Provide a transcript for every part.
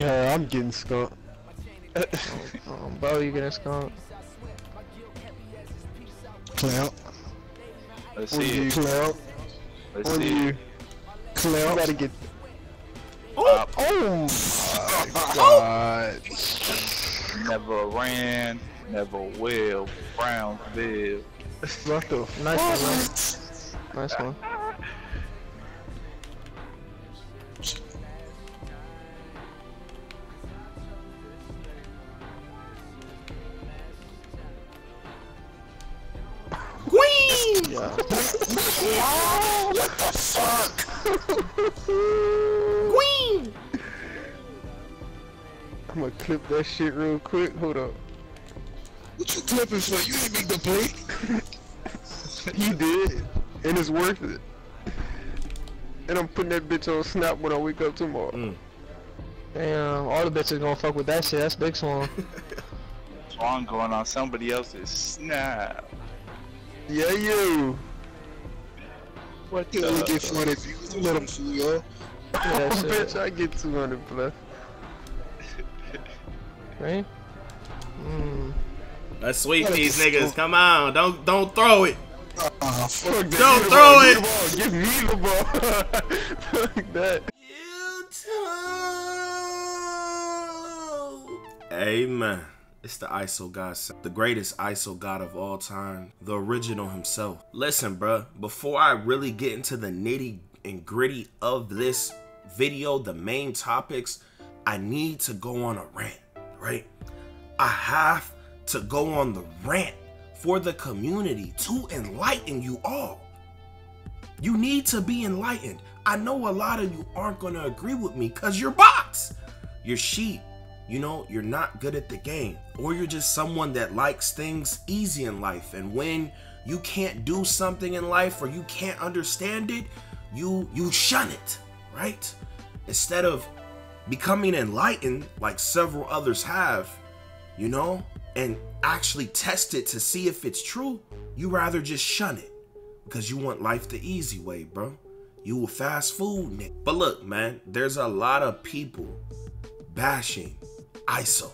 Yeah, I'm getting skunked. Um, bro, you getting skunked? Clout. Let's On see you. Clout. Let's On see you. it. Clout. Gotta get. Oh, Oh my god. never ran, never will. Brownsville. What the Nice one, Nice one. Queen! Yeah. what the fuck? Queen! I'm gonna clip that shit real quick. Hold up. What you clipping for? You ain't make the play. He did. And it's worth it. And I'm putting that bitch on snap when I wake up tomorrow. Mm. Damn, all the bitches gonna fuck with that shit. That's big swan. Swan going on somebody else's snap. Yeah, you. What You only the? get 400 views. Don't let him fool y'all. that shit. bitch, I get 200 plus. Right? Mm. Let's sweep Gotta these niggas. skunked. Come on. Don't don't throw it. Fuck Don't. Give throw it. Give the ball. Give me the ball. Fuck that. Amen. It's the ISO God, the greatest ISO God of all time, the original himself. Listen, bruh, before I really get into the nitty and gritty of this video, the main topics, I need to go on a rant, right? I have to go on the rant for the community to enlighten you all. You need to be enlightened. I know a lot of you aren't going to agree with me because you're bots. You're sheep. You know, you're not good at the game. Or you're just someone that likes things easy in life. And when you can't do something in life or you can't understand it, you you shun it, right? Instead of becoming enlightened like several others have, you know, and actually test it to see if it's true, you rather just shun it because you want life the easy way, bro. You will fast food nigga. But look, man, there's a lot of people bashing ISO.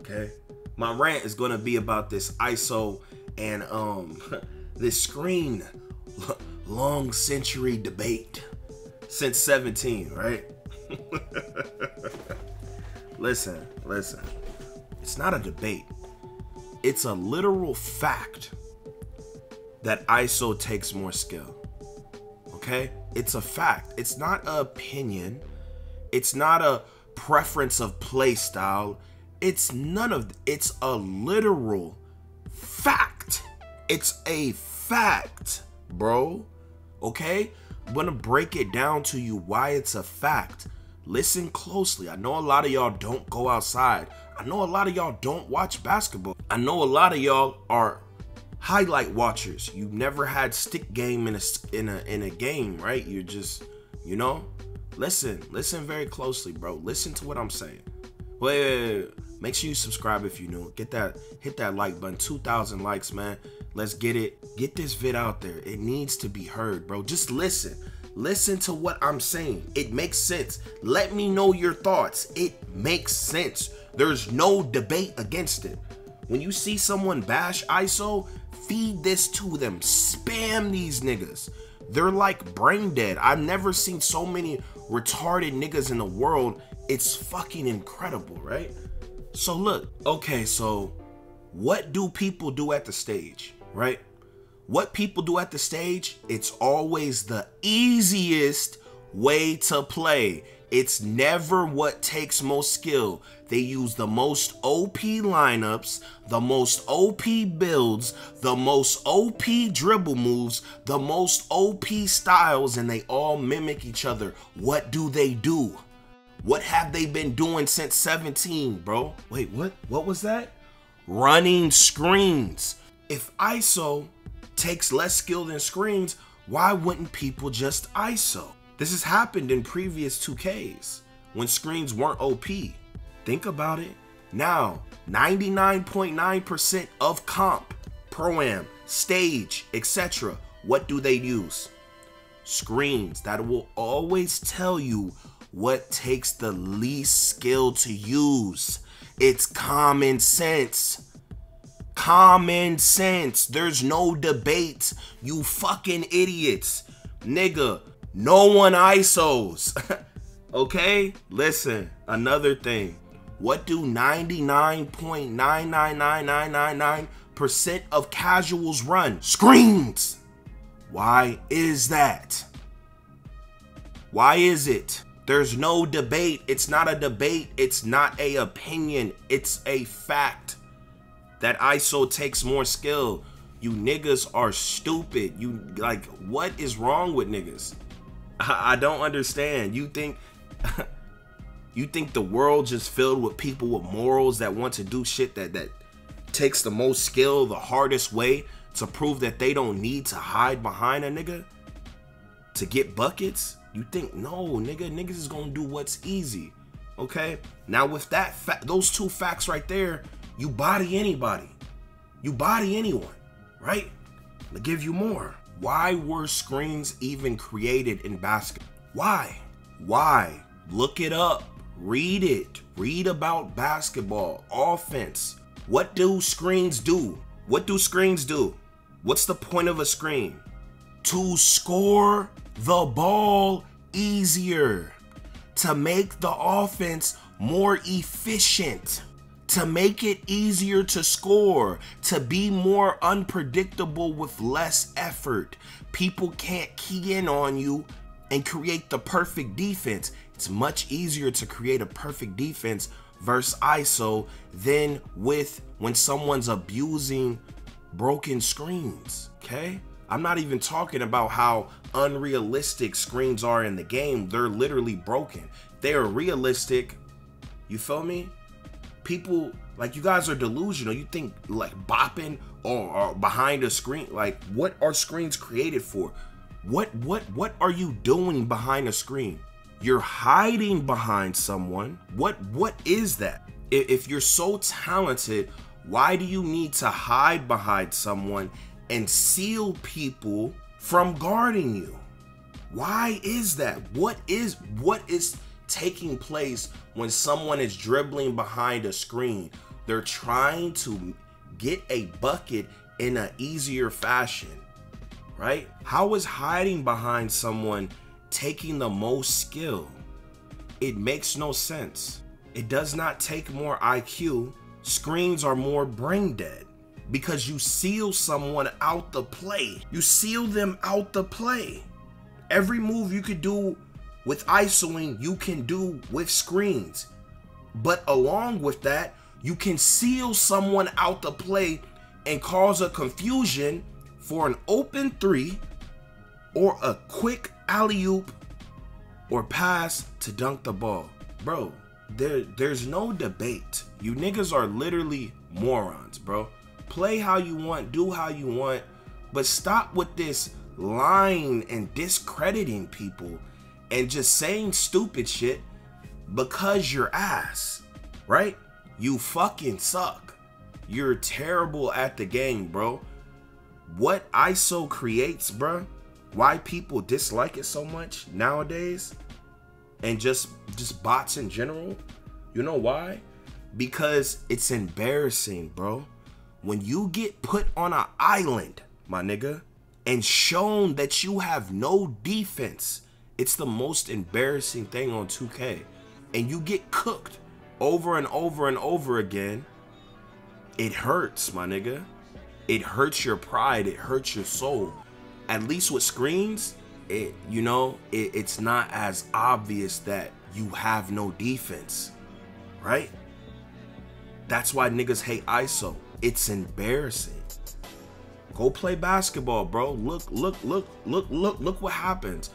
Okay? My rant is gonna be about this ISO and um this screen long century debate since 17, right? listen, listen. It's not a debate. It's a literal fact that ISO takes more skill. Okay? It's a fact. It's not an opinion. It's not a preference of play style. It's none of it's a literal fact. It's a fact, bro. Okay? I'm gonna break it down to you why it's a fact. Listen closely. I know a lot of y'all don't go outside. I know a lot of y'all don't watch basketball. I know a lot of y'all are highlight watchers. You've never had stick game in a in a in a game, right? You're just, you know. Listen, listen very closely, bro. Listen to what I'm saying. Wait, wait, wait, make sure you subscribe if you're new. Get that, hit that like button. 2,000 likes, man. Let's get it. Get this vid out there. It needs to be heard, bro. Just listen. Listen to what I'm saying. It makes sense. Let me know your thoughts. It makes sense. There's no debate against it. When you see someone bash ISO, feed this to them. Spam these niggas. They're like brain dead. I've never seen so many retarded niggas in the world. It's fucking incredible, right? So look, okay, so what do people do at the stage, right? What people do at the stage, it's always the easiest way to play. It's never what takes most skill. They use the most OP lineups, the most OP builds, the most OP dribble moves, the most OP styles, and they all mimic each other. What do they do? What have they been doing since 17, bro? Wait, what? What was that? Running screens. If ISO takes less skill than screens, why wouldn't people just ISO? This has happened in previous 2Ks when screens weren't OP. Think about it. Now, 99.9% of comp, pro-am, stage, etc., what do they use? Screens that will always tell you what takes the least skill to use. It's common sense. Common sense. There's no debate. You fucking idiots. Nigga, no one ISOs. okay? Listen, another thing. What do 99.999999% of casuals run? Screens. Why is that? Why is it? There's no debate. It's not a debate. It's not a opinion. It's a fact that ISO takes more skill. You niggas are stupid. You like what is wrong with niggas? I, don't understand. You think you think the world just filled with people with morals that want to do shit that that takes the most skill the hardest way to prove that they don't need to hide behind a nigga to get buckets? You think no, nigga, niggas is gonna do what's easy. Okay? Now with that those two facts right there, you body anybody. You body anyone, right? To give you more. Why were screens even created in basketball? Why? Why? Look it up. Read it. Read about basketball, offense. What do screens do? What do screens do? What's the point of a screen? To score the ball easier, to make the offense more efficient, to make it easier to score, to be more unpredictable with less effort. People can't key in on you and create the perfect defense. It's much easier to create a perfect defense versus ISO than with when someone's abusing broken screens. Okay? I'm not even talking about how unrealistic screens are in the game. They're literally broken. They are realistic. You feel me? People like you guys are delusional. You think like bopping or, or behind a screen. Like what are screens created for? What what what are you doing behind a screen? You're hiding behind someone. What what is that? If you're so talented, why do you need to hide behind someone and seal people from guarding you. Why is that? What is what is taking place when someone is dribbling behind a screen? They're trying to get a bucket in an easier fashion, right? How is hiding behind someone taking the most skill? It makes no sense. It does not take more IQ. Screens are more brain dead because you seal someone out the play. You seal them out the play. Every move you could do with ISOing, you can do with screens. But along with that, you can seal someone out the play and cause a confusion for an open three or a quick alley oop or pass to dunk the ball. Bro, there there's no debate. You niggas are literally morons, bro. Play how you want, do how you want, but stop with this lying and discrediting people and just saying stupid shit because you're ass, right? You fucking suck. You're terrible at the game, bro. What ISO creates, bro, why people dislike it so much nowadays and just just bots in general, you know why? Because it's embarrassing, bro when you get put on an island, my nigga, and shown that you have no defense, it's the most embarrassing thing on 2K. And you get cooked over and over and over again, it hurts, my nigga. It hurts your pride, it hurts your soul. At least with screens, it you know, it, it's not as obvious that you have no defense. Right? That's why niggas hate ISO. It's embarrassing. Go play basketball, bro. Look, look, look, look, look, look what happens.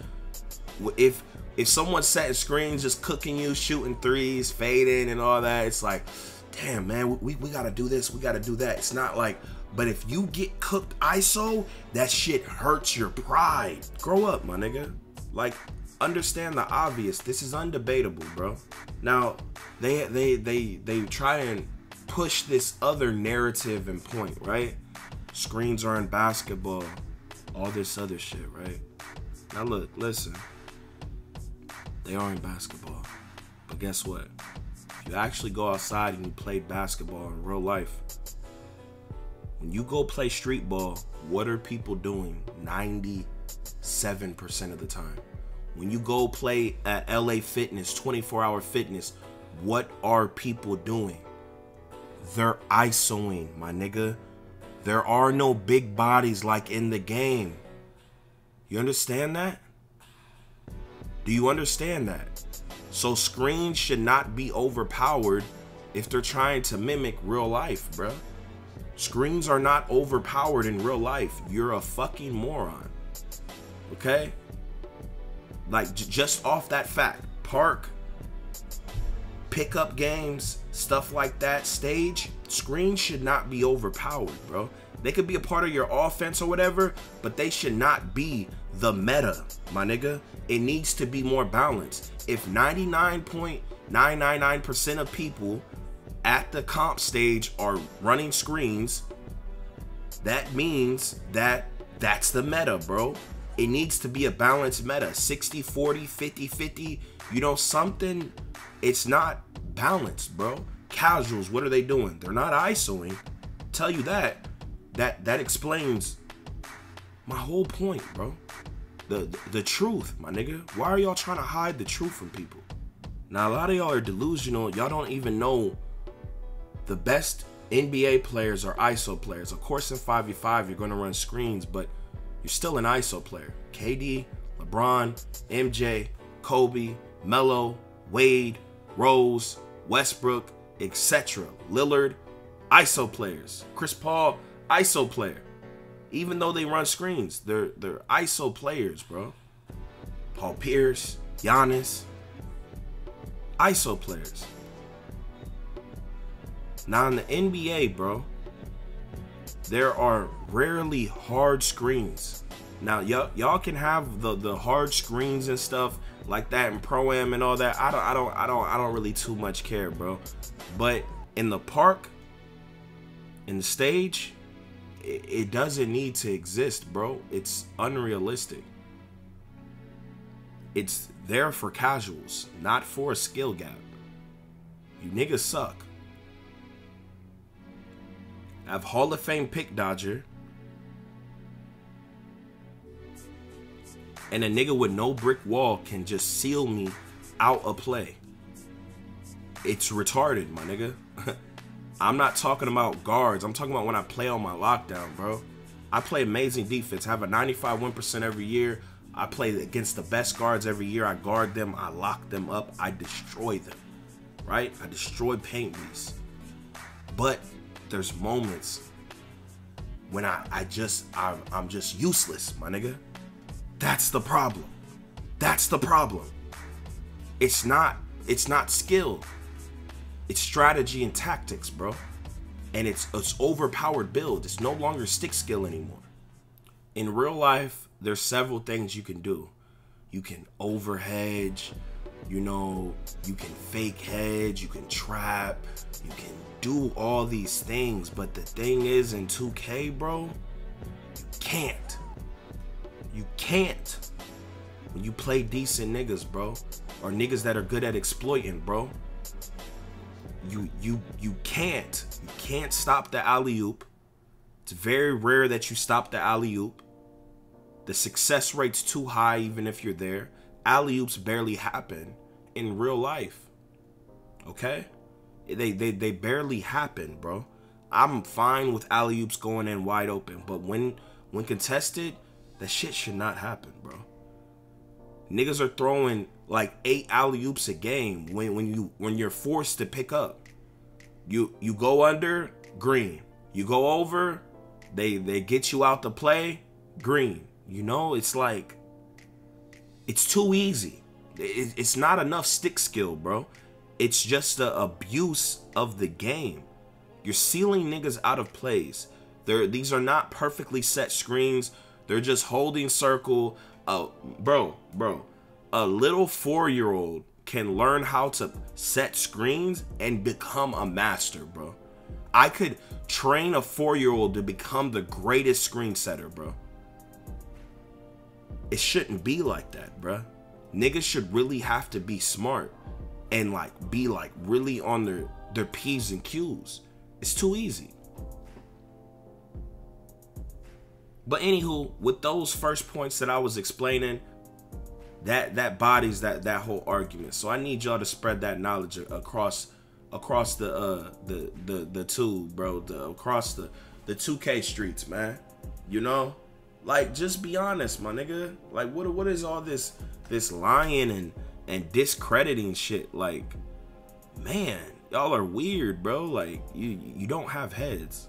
If if someone's setting screens, just cooking you, shooting threes, fading, and all that, it's like, damn, man, we, we gotta do this, we gotta do that. It's not like, but if you get cooked ISO, that shit hurts your pride. Grow up, my nigga. Like, understand the obvious. This is undebatable, bro. Now, they they they they try and push this other narrative and point, right? Screens are in basketball, all this other shit, right? Now look, listen. They are in basketball. But guess what? If you actually go outside and you play basketball in real life, when you go play street ball, what are people doing 97% of the time? When you go play at LA Fitness, 24 hour fitness, what are people doing? They're ISOing, my nigga. There are no big bodies like in the game. You understand that? Do you understand that? So screens should not be overpowered if they're trying to mimic real life, bruh. Screens are not overpowered in real life. You're a fucking moron. Okay? Like just off that fact, park, pickup games, stuff like that, stage, screens should not be overpowered, bro. They could be a part of your offense or whatever, but they should not be the meta, my nigga. It needs to be more balanced. If 99.999% of people at the comp stage are running screens, that means that that's the meta, bro. It needs to be a balanced meta 60 40, 50 50. You know, something, it's not balanced, bro. Casuals, what are they doing? They're not ISOing. Tell you that. That that explains my whole point, bro. The, the the truth, my nigga. Why are y'all trying to hide the truth from people? Now a lot of y'all are delusional. Y'all don't even know the best NBA players are ISO players. Of course, in 5v5, you're going to run screens, but you're still an ISO player. KD, LeBron, MJ, Kobe, Melo, Wade, Rose, Westbrook, etc. Lillard, ISO players. Chris Paul, ISO player. Even though they run screens, they're they're ISO players, bro. Paul Pierce, Giannis, ISO players. Now in the NBA, bro, there are rarely hard screens. Now y'all y'all can have the the hard screens and stuff like that and pro am and all that. I don't I don't I don't I don't really too much care, bro. But in the park, in the stage, it, doesn't need to exist, bro. It's unrealistic. It's there for casuals, not for a skill gap. You niggas suck. I have Hall of Fame pick dodger. And a nigga with no brick wall can just seal me out a play. It's retarded, my nigga. I'm not talking about guards. I'm talking about when I play on my lockdown, bro. I play amazing defense. I have a 95 win percent every year. I play against the best guards every year. I guard them. I lock them up. I destroy them. Right? I destroy paint beasts. But there's moments when I, I just I'm, I'm just useless, my nigga. That's the problem. That's the problem. It's not it's not skill. It's strategy and tactics, bro. And it's it's overpowered build. It's no longer stick skill anymore. In real life, there's several things you can do. You can over hedge, you know, you can fake hedge, you can trap, you can do all these things, but the thing is in 2K, bro, you can't. You can't. When you play decent niggas, bro, or niggas that are good at exploiting, bro, you you you can't. You can't stop the alley oop. It's very rare that you stop the alley oop. The success rate's too high, even if you're there. Alley oops barely happen in real life. Okay? They they they barely happen, bro. I'm fine with alley oops going in wide open, but when when contested, that shit should not happen, bro. Niggas are throwing like eight alley oops a game when when you when you're forced to pick up. You you go under green. You go over, they they get you out to play green. You know, it's like it's too easy. It, it's not enough stick skill, bro. It's just the abuse of the game. You're sealing niggas out of plays. They're, these are not perfectly set screens. They're just holding circle. Uh, bro, bro, a little four-year-old can learn how to set screens and become a master, bro. I could train a four-year-old to become the greatest screen setter, bro. It shouldn't be like that, bro. niggas should really have to be smart and like be like really on their their p's and q's it's too easy but anywho with those first points that i was explaining that that bodies that that whole argument. So i need y'all to spread that knowledge across across the uh the the the two bro. The across the the 2k streets man. You know? Like just be honest my nigga. Like what what is all this this lying and and discrediting shit? Like man y'all are weird bro. Like you you don't have heads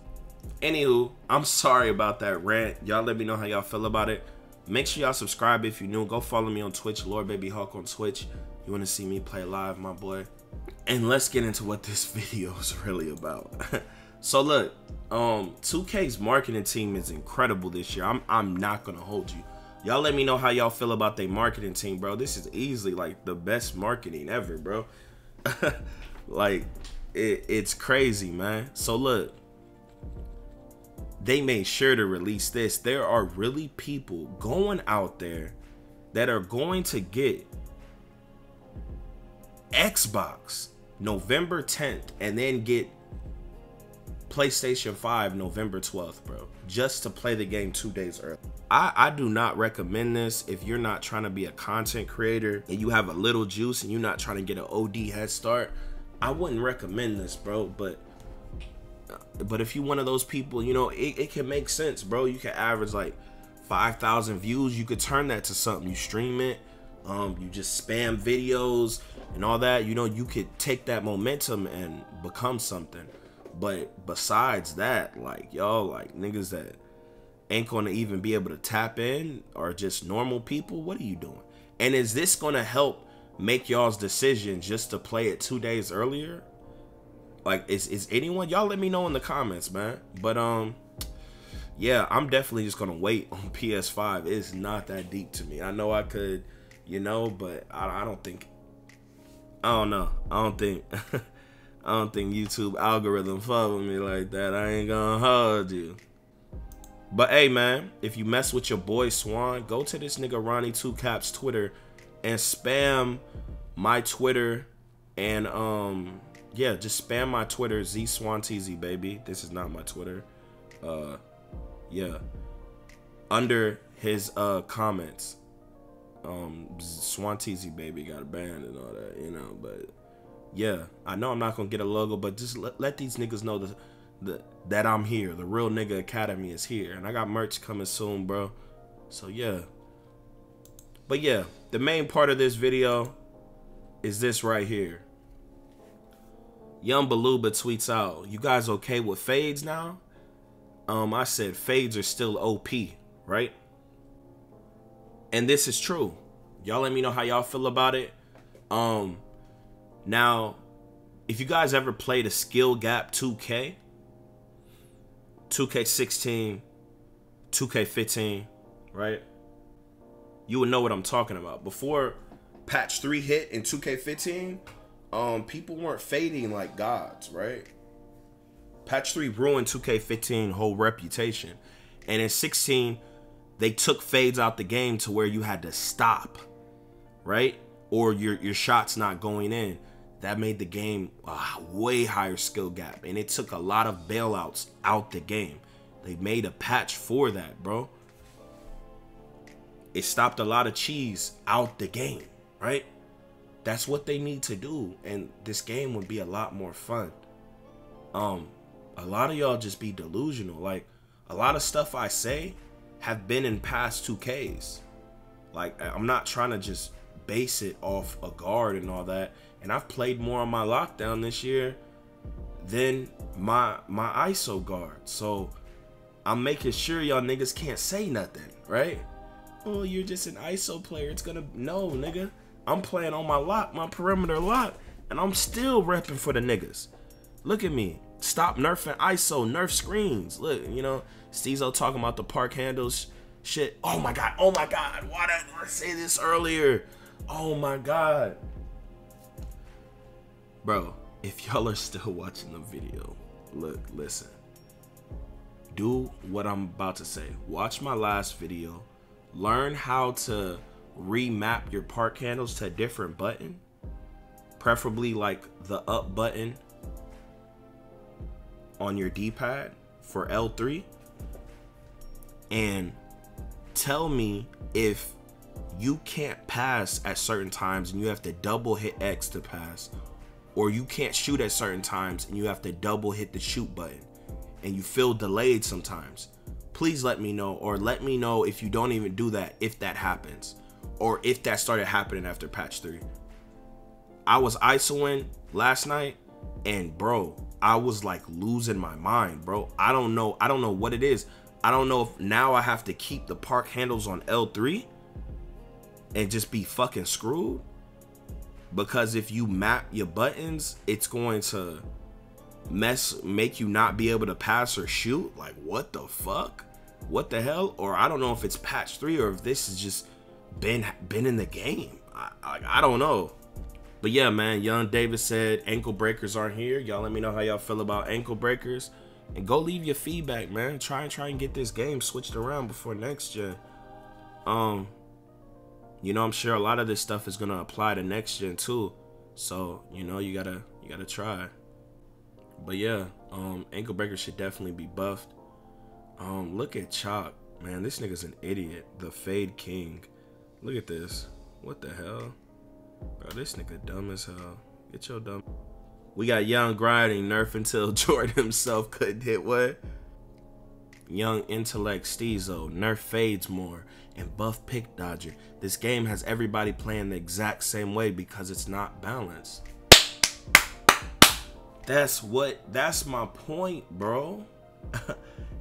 anywho i'm sorry about that rant. Y'all let me know how y'all feel about it. Make sure y'all subscribe if you're new. Go follow me on twitch lord baby hulk on twitch. You want to see me play live my boy? And let's get into what this video is really about. So look um 2k's marketing team is incredible this year. I'm i'm not gonna hold you. Y'all let me know how y'all feel about their marketing team bro. This is easily like the best marketing ever bro. Like it, it's crazy man. So look they made sure to release this there are really people going out there that are going to get xbox november 10th and then get PlayStation 5 November 12th, bro, just to play the game two days early. I, I do not recommend this if you're not trying to be a content creator and you have a little juice and you're not trying to get an OD head start. I wouldn't recommend this, bro, but but if you're one of those people, you know, it, it can make sense, bro. You can average like 5,000 views. You could turn that to something. You stream it, um, you just spam videos and all that. You know, you could take that momentum and become something. But besides that, like y'all, like niggas that ain't gonna even be able to tap in are just normal people. What are you doing? And is this gonna help make y'all's decision just to play it two days earlier? Like, is is anyone? Y'all let me know in the comments, man. But um, yeah, I'm definitely just gonna wait on PS5. It's not that deep to me. I know I could, you know, but I, I don't think. I don't know. I don't think. I don't think YouTube algorithm fuck with me like that. I ain't gonna hold you. But hey, man, if you mess with your boy Swan, go to this nigga Ronnie 2K's Twitter and spam my Twitter and um yeah, just spam my Twitter Z baby. This is not my Twitter. Uh, yeah. Under his uh comments, um Swan TZ baby got a band and all that, you know, but yeah, I know I'm not gonna get a logo, but just let, let these niggas know the that I'm here. The real nigga academy is here, and I got merch coming soon, bro. So yeah. But yeah, the main part of this video is this right here. Young Baluba tweets out, "You guys okay with fades now?" Um, I said fades are still OP, right? And this is true. Y'all let me know how y'all feel about it. Um, now, if you guys ever played a skill gap 2K, 2K16, 2K15, right? You would know what I'm talking about. Before patch 3 hit in 2K15, um people weren't fading like gods, right? Patch 3 ruined 2K15 whole reputation. And in 16, they took fades out the game to where you had to stop, right? Or your your shots not going in that made the game a way higher skill gap and it took a lot of bailouts out the game they made a patch for that bro it stopped a lot of cheese out the game right that's what they need to do and this game would be a lot more fun um a lot of y'all just be delusional like a lot of stuff i say have been in past 2ks like i'm not trying to just base it off a guard and all that and I've played more on my lockdown this year than my my ISO guard. So I'm making sure y'all niggas can't say nothing, right? Oh, you're just an ISO player. It's gonna no, nigga. I'm playing on my lock, my perimeter lock, and I'm still repping for the niggas. Look at me. Stop nerfing ISO, nerf screens. Look, you know, Steezo talking about the park handles shit. Oh my god, oh my god, why did I say this earlier? Oh my god bro, if y'all are still watching the video, look, listen. Do what I'm about to say. Watch my last video. Learn how to remap your park handles to a different button, preferably like the up button on your D-pad for L3 and tell me if you can't pass at certain times and you have to double hit X to pass or you can't shoot at certain times and you have to double hit the shoot button and you feel delayed sometimes. Please let me know or let me know if you don't even do that if that happens or if that started happening after patch 3 i was isoing last night and bro i was like losing my mind bro. I don't know i don't know what it is. I don't know if now i have to keep the park handles on l3 and just be fucking screwed. Because if you map your buttons it's going to mess make you not be able to pass or shoot. Like what the fuck? What the hell? Or i don't know if it's patch 3 or if this is just been been in the game i i, I don't know but yeah man young david said ankle breakers aren't here y'all let me know how y'all feel about ankle breakers and go leave your feedback man try and try and get this game switched around before next gen um you know i'm sure a lot of this stuff is gonna apply to next gen too so you know you gotta you gotta try but yeah, um, ankle breakers should definitely be buffed. Um, look at Chalk, man. This nigga's an idiot. The Fade King. Look at this. What the hell, bro? This nigga dumb as hell. Get your dumb. We got Young grinding nerf until Jordan himself couldn't hit what? Young intellect Steezo, nerf fades more, and buff pick dodger. This game has everybody playing the exact same way because it's not balanced. That's what that's my point, bro.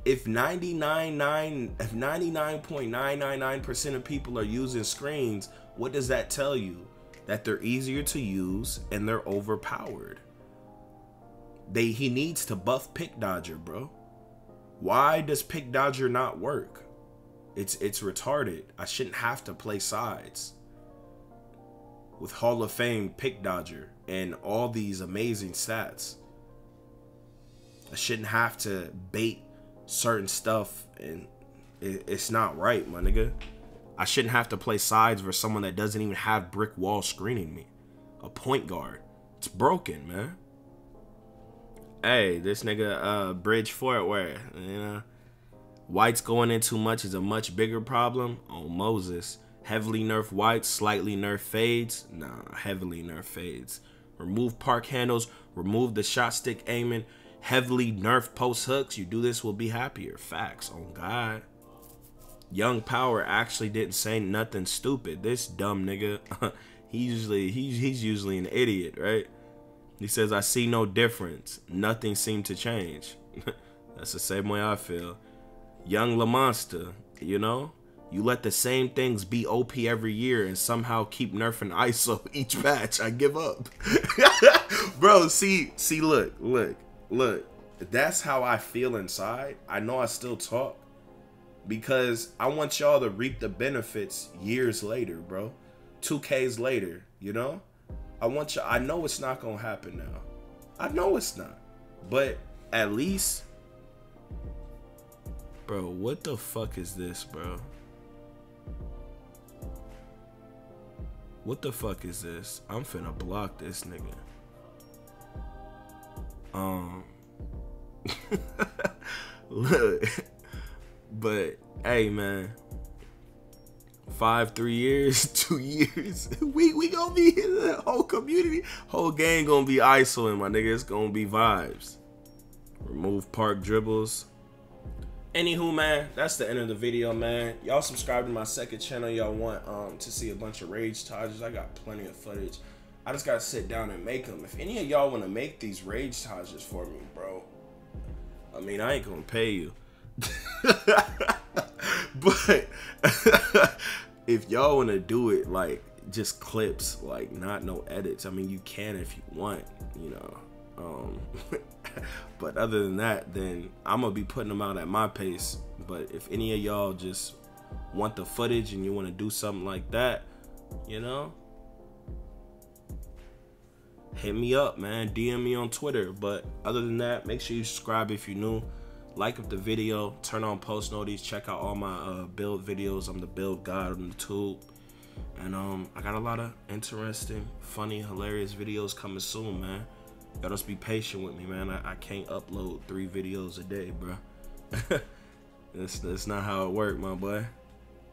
if 99.9 if 99.999% of people are using screens, what does that tell you? That they're easier to use and they're overpowered. They he needs to buff pick dodger, bro. Why does pick dodger not work? It's it's retarded. I shouldn't have to play sides with Hall of Fame pick dodger and all these amazing stats. I shouldn't have to bait certain stuff and it, it's not right, my nigga. I shouldn't have to play sides for someone that doesn't even have brick wall screening me. A point guard. It's broken, man. Hey, this nigga uh Bridge Fort where, you know. Whites going in too much is a much bigger problem. Oh Moses. Heavily nerf whites, slightly nerf fades. Nah, heavily nerf fades. Remove park handles, remove the shot stick aiming, heavily nerf post hooks. You do this, will be happier. Facts on God. Young Power actually didn't say nothing stupid. This dumb nigga, he usually he's he's usually an idiot, right? He says, "I see no difference. Nothing seemed to change." That's the same way I feel. Young Lamonster, you know, you let the same things be OP every year and somehow keep nerfing ISO each match. I give up. Bro, see, see, look, look, look. That's how I feel inside. I know I still talk because I want y'all to reap the benefits years later, bro. 2Ks later, you know? I want you I know it's not going to happen now. I know it's not. But at least Bro, what the fuck is this, bro? What the fuck is this? I'm finna block this nigga. Um. Look. But, hey, man. Five, three years, two years. We we gonna be the whole community, whole gang gonna be isoing, my nigga. It's gonna be vibes. Remove park dribbles. Anywho, man, that's the end of the video, man. Y'all subscribe to my second channel. Y'all want um to see a bunch of rage Tajs. I got plenty of footage. I just gotta sit down and make them. If any of y'all want to make these rage Tajs for me, bro, I mean, I ain't gonna pay you. but if y'all want to do it, like just clips, like not no edits. I mean, you can if you want, you know. Um, but other than that, then I'm gonna be putting them out at my pace. But if any of y'all just want the footage and you want to do something like that, you know, hit me up, man. DM me on Twitter. But other than that, make sure you subscribe if you're new. Like up the video, turn on post notices, check out all my uh, build videos. I'm the build god on YouTube. And um, I got a lot of interesting, funny, hilarious videos coming soon, man. Y'all just be patient with me, man. I, I can't upload three videos a day, bro. that's, that's not how it work, my boy.